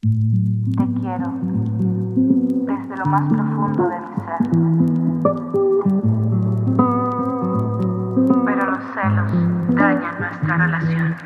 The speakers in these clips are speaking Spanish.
Te quiero desde lo más profundo de mi ser. Pero los celos dañan nuestra relación.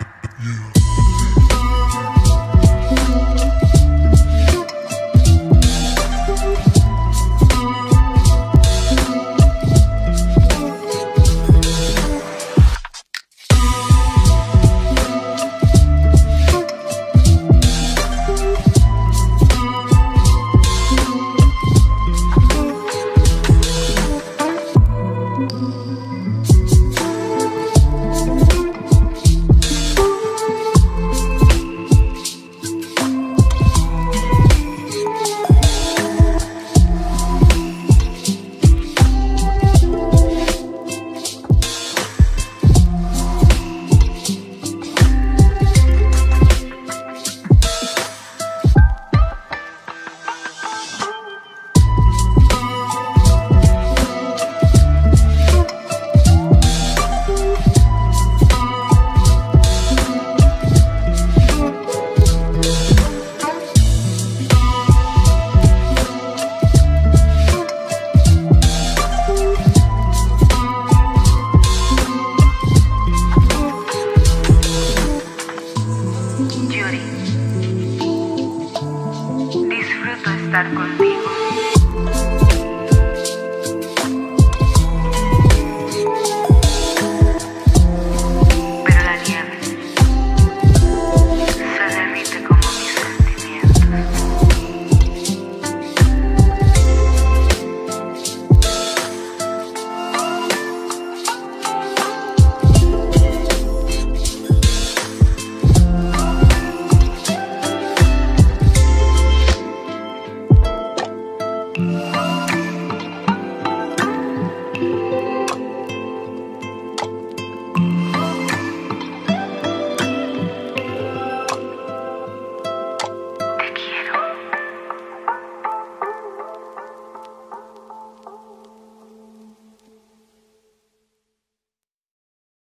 Estar contigo.